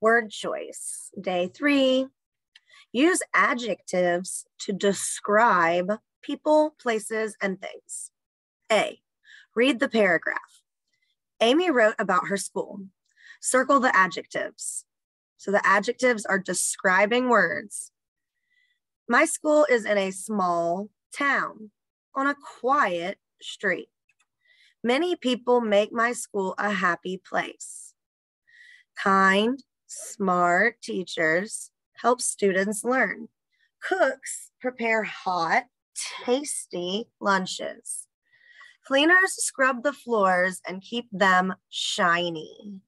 Word choice. Day three, use adjectives to describe people, places, and things. A, read the paragraph. Amy wrote about her school. Circle the adjectives. So the adjectives are describing words. My school is in a small town on a quiet street. Many people make my school a happy place. Kind, smart teachers help students learn. Cooks prepare hot, tasty lunches. Cleaners scrub the floors and keep them shiny.